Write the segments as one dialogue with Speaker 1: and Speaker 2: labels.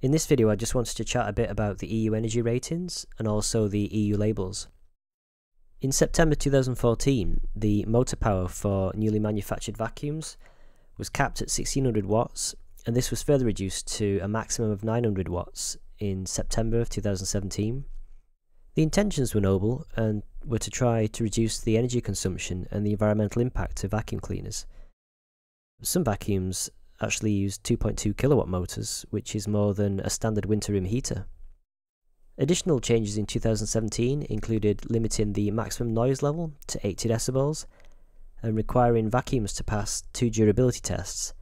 Speaker 1: In this video I just wanted to chat a bit about the EU energy ratings and also the EU labels. In September 2014, the motor power for newly manufactured vacuums was capped at 1600 watts and this was further reduced to a maximum of 900 watts in September of 2017. The intentions were noble and were to try to reduce the energy consumption and the environmental impact of vacuum cleaners. Some vacuums actually use 2.2 kilowatt motors, which is more than a standard winter room heater. Additional changes in 2017 included limiting the maximum noise level to 80 decibels and requiring vacuums to pass two durability tests,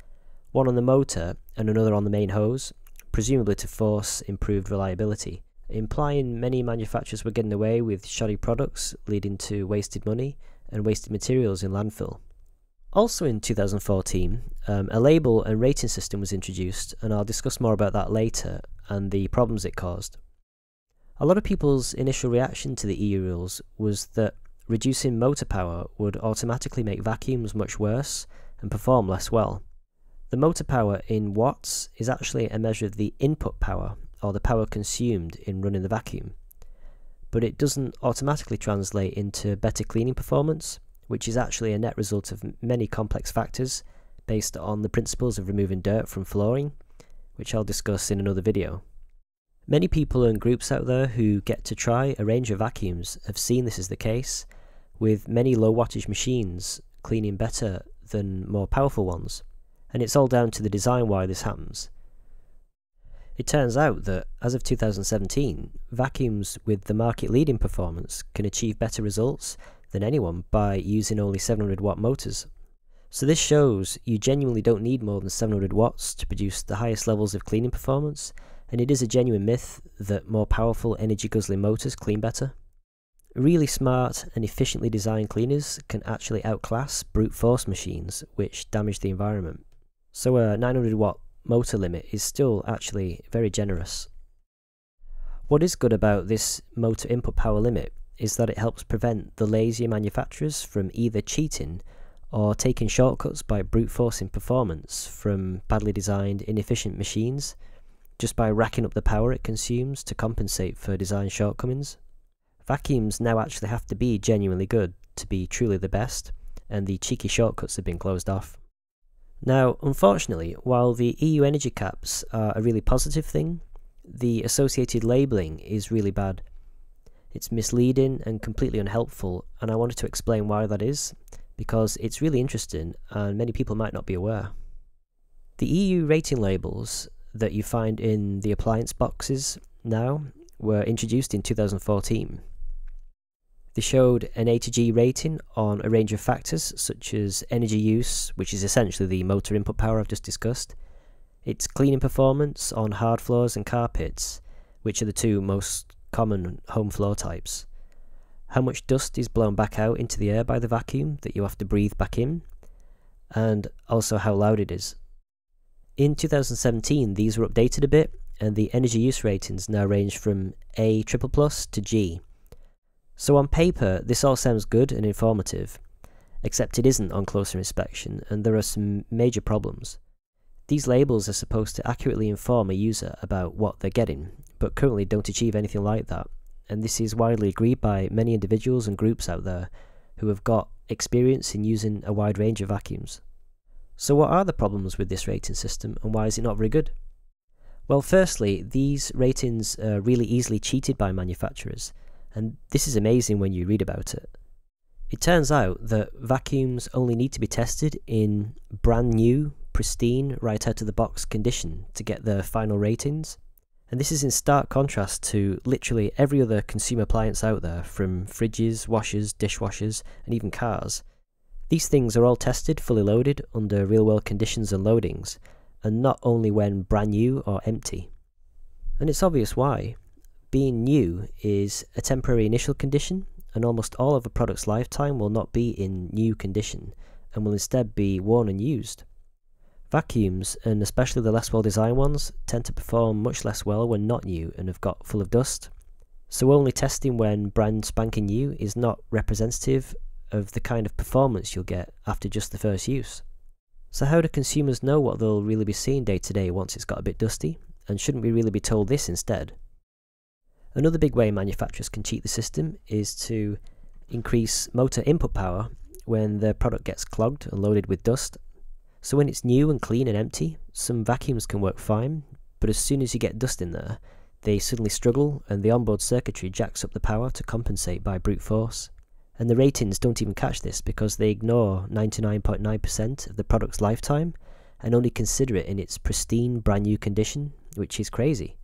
Speaker 1: one on the motor and another on the main hose, presumably to force improved reliability, implying many manufacturers were getting away with shoddy products, leading to wasted money and wasted materials in landfill. Also in 2014, um, a label and rating system was introduced, and I'll discuss more about that later and the problems it caused. A lot of people's initial reaction to the EU rules was that reducing motor power would automatically make vacuums much worse and perform less well. The motor power in watts is actually a measure of the input power, or the power consumed in running the vacuum. But it doesn't automatically translate into better cleaning performance, which is actually a net result of many complex factors based on the principles of removing dirt from flooring, which I'll discuss in another video. Many people and groups out there who get to try a range of vacuums have seen this is the case, with many low wattage machines cleaning better than more powerful ones, and it's all down to the design why this happens. It turns out that, as of 2017, vacuums with the market leading performance can achieve better results than anyone by using only 700 watt motors. So this shows you genuinely don't need more than 700 watts to produce the highest levels of cleaning performance, and it is a genuine myth that more powerful energy guzzling motors clean better. Really smart and efficiently designed cleaners can actually outclass brute force machines which damage the environment. So a 900 watt motor limit is still actually very generous. What is good about this motor input power limit is that it helps prevent the lazier manufacturers from either cheating or taking shortcuts by brute forcing performance from badly designed, inefficient machines just by racking up the power it consumes to compensate for design shortcomings. Vacuums now actually have to be genuinely good to be truly the best, and the cheeky shortcuts have been closed off. Now, unfortunately, while the EU energy caps are a really positive thing, the associated labelling is really bad. It's misleading and completely unhelpful, and I wanted to explain why that is, because it's really interesting and many people might not be aware. The EU rating labels that you find in the appliance boxes now were introduced in 2014. They showed an A to G rating on a range of factors such as energy use, which is essentially the motor input power I've just discussed, its cleaning performance on hard floors and carpets, which are the two most common home floor types. How much dust is blown back out into the air by the vacuum that you have to breathe back in, and also how loud it is. In 2017, these were updated a bit, and the energy use ratings now range from A triple plus to G. So on paper, this all sounds good and informative, except it isn't on closer inspection, and there are some major problems. These labels are supposed to accurately inform a user about what they're getting, but currently don't achieve anything like that, and this is widely agreed by many individuals and groups out there who have got experience in using a wide range of vacuums. So what are the problems with this rating system and why is it not very good? Well, firstly, these ratings are really easily cheated by manufacturers, and this is amazing when you read about it. It turns out that vacuums only need to be tested in brand new, pristine, right out of the box condition to get their final ratings. And this is in stark contrast to literally every other consumer appliance out there, from fridges, washers, dishwashers, and even cars. These things are all tested fully loaded under real world conditions and loadings, and not only when brand new or empty. And it's obvious why. Being new is a temporary initial condition, and almost all of a product's lifetime will not be in new condition, and will instead be worn and used. Vacuums, and especially the less well designed ones, tend to perform much less well when not new and have got full of dust. So only testing when brand spanking new is not representative of the kind of performance you'll get after just the first use. So how do consumers know what they'll really be seeing day to day once it's got a bit dusty? and shouldn't we really be told this instead? Another big way manufacturers can cheat the system is to increase motor input power when the product gets clogged and loaded with dust. So when it's new and clean and empty, some vacuums can work fine, but as soon as you get dust in there, they suddenly struggle and the onboard circuitry jacks up the power to compensate by brute force. And the ratings don't even catch this because they ignore 99.9% of the product's lifetime and only consider it in its pristine brand new condition, which is crazy.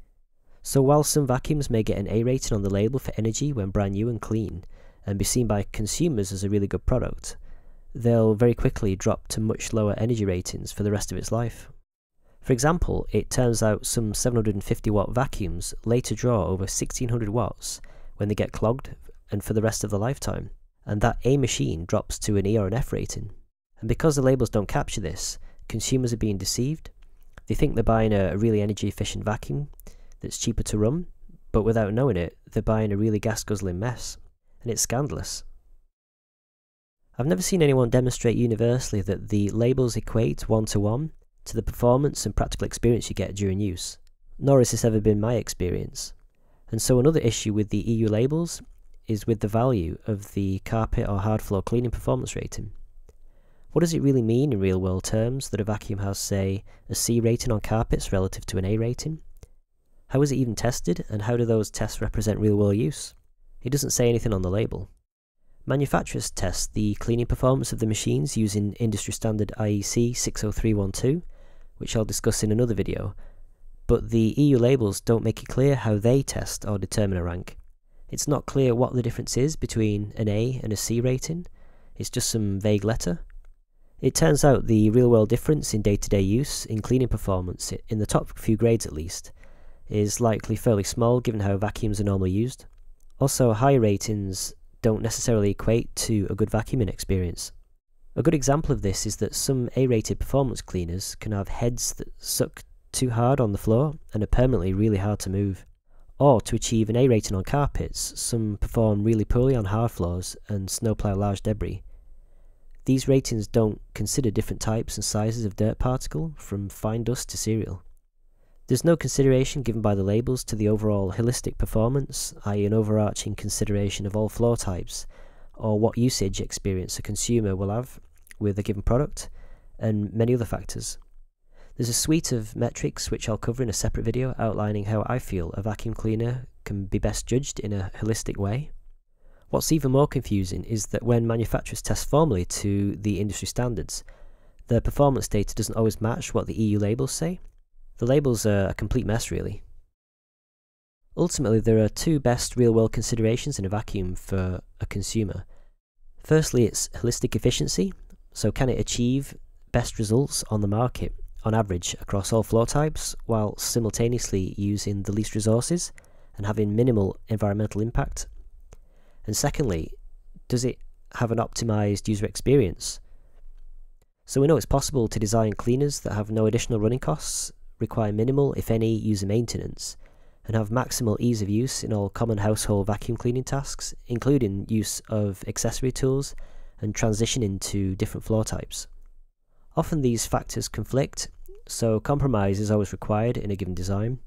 Speaker 1: So while some vacuums may get an A rating on the label for energy when brand new and clean, and be seen by consumers as a really good product, they'll very quickly drop to much lower energy ratings for the rest of its life. For example, it turns out some 750 watt vacuums later draw over 1600 watts when they get clogged and for the rest of the lifetime, and that A machine drops to an E or an F rating. And because the labels don't capture this, consumers are being deceived. They think they're buying a really energy efficient vacuum that's cheaper to run, but without knowing it, they're buying a really gas guzzling mess, and it's scandalous. I've never seen anyone demonstrate universally that the labels equate one to one to the performance and practical experience you get during use, nor has this ever been my experience. And so another issue with the EU labels is with the value of the carpet or hard floor cleaning performance rating. What does it really mean in real world terms that a vacuum has, say, a C rating on carpets relative to an A rating? How is it even tested, and how do those tests represent real world use? It doesn't say anything on the label. Manufacturers test the cleaning performance of the machines using industry standard IEC 60312, which I'll discuss in another video, but the EU labels don't make it clear how they test or determine a rank. It's not clear what the difference is between an A and a C rating, it's just some vague letter. It turns out the real world difference in day to day use, in cleaning performance, in the top few grades at least, is likely fairly small given how vacuums are normally used. Also, high ratings don't necessarily equate to a good vacuuming experience. A good example of this is that some A rated performance cleaners can have heads that suck too hard on the floor and are permanently really hard to move. Or to achieve an A rating on carpets, some perform really poorly on hard floors and snowplow large debris. These ratings don't consider different types and sizes of dirt particle, from fine dust to cereal. There's no consideration given by the labels to the overall holistic performance, i.e., an overarching consideration of all floor types, or what usage experience a consumer will have with a given product, and many other factors. There's a suite of metrics which I'll cover in a separate video outlining how I feel a vacuum cleaner can be best judged in a holistic way. What's even more confusing is that when manufacturers test formally to the industry standards, the performance data doesn't always match what the EU labels say, the labels are a complete mess, really. Ultimately, there are two best real world considerations in a vacuum for a consumer. Firstly, it's holistic efficiency, so can it achieve best results on the market on average across all floor types while simultaneously using the least resources and having minimal environmental impact? And secondly, does it have an optimized user experience? So we know it's possible to design cleaners that have no additional running costs require minimal, if any, user maintenance, and have maximal ease of use in all common household vacuum cleaning tasks, including use of accessory tools and transition into different floor types. Often these factors conflict, so compromise is always required in a given design.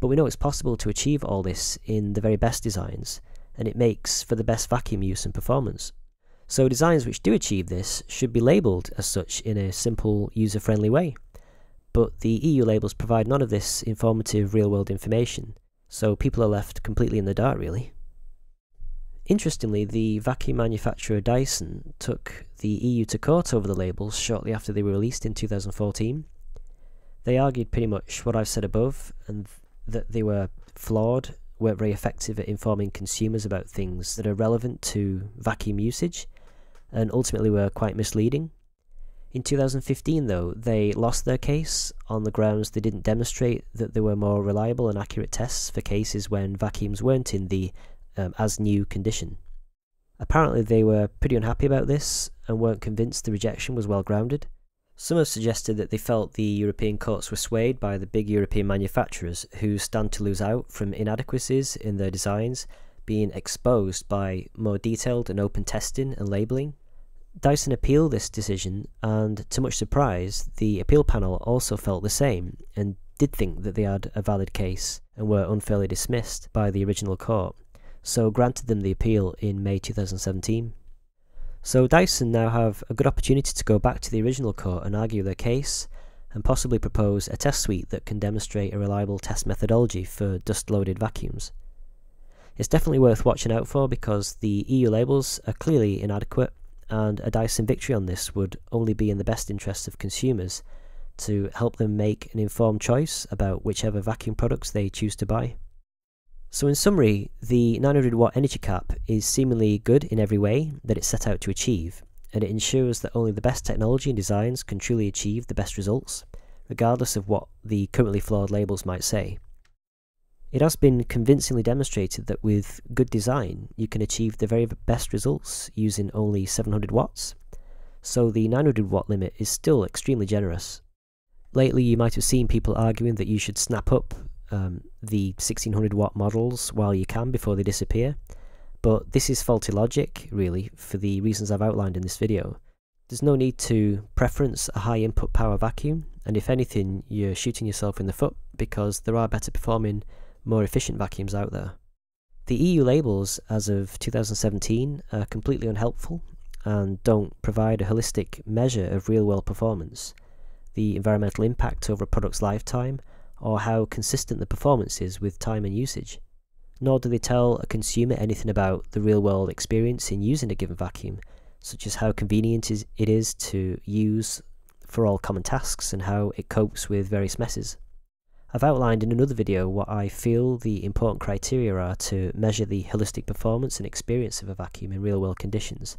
Speaker 1: But we know it's possible to achieve all this in the very best designs, and it makes for the best vacuum use and performance. So designs which do achieve this should be labelled as such in a simple, user-friendly way but the EU labels provide none of this informative real world information, so people are left completely in the dark really. Interestingly, the vacuum manufacturer Dyson took the EU to court over the labels shortly after they were released in 2014. They argued pretty much what I've said above, and that they were flawed, weren't very effective at informing consumers about things that are relevant to vacuum usage, and ultimately were quite misleading. In 2015, though, they lost their case on the grounds they didn't demonstrate that there were more reliable and accurate tests for cases when vacuums weren't in the um, as new condition. Apparently, they were pretty unhappy about this and weren't convinced the rejection was well grounded. Some have suggested that they felt the European courts were swayed by the big European manufacturers who stand to lose out from inadequacies in their designs being exposed by more detailed and open testing and labelling Dyson appealed this decision, and to much surprise, the appeal panel also felt the same and did think that they had a valid case and were unfairly dismissed by the original court, so granted them the appeal in May 2017. So Dyson now have a good opportunity to go back to the original court and argue their case, and possibly propose a test suite that can demonstrate a reliable test methodology for dust-loaded vacuums. It's definitely worth watching out for because the EU labels are clearly inadequate and a Dyson victory on this would only be in the best interests of consumers to help them make an informed choice about whichever vacuum products they choose to buy. So in summary, the 900 watt energy cap is seemingly good in every way that it's set out to achieve, and it ensures that only the best technology and designs can truly achieve the best results, regardless of what the currently flawed labels might say. It has been convincingly demonstrated that with good design, you can achieve the very best results using only 700 watts, so the 900 watt limit is still extremely generous. Lately, you might have seen people arguing that you should snap up um, the 1600 watt models while you can before they disappear, but this is faulty logic, really, for the reasons I've outlined in this video. There's no need to preference a high input power vacuum, and if anything, you're shooting yourself in the foot because there are better performing more efficient vacuums out there. The EU labels as of 2017 are completely unhelpful and don't provide a holistic measure of real world performance, the environmental impact over a product's lifetime, or how consistent the performance is with time and usage. Nor do they tell a consumer anything about the real world experience in using a given vacuum, such as how convenient it is to use for all common tasks and how it copes with various messes. I've outlined in another video what I feel the important criteria are to measure the holistic performance and experience of a vacuum in real world conditions,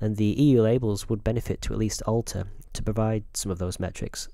Speaker 1: and the EU labels would benefit to at least alter to provide some of those metrics.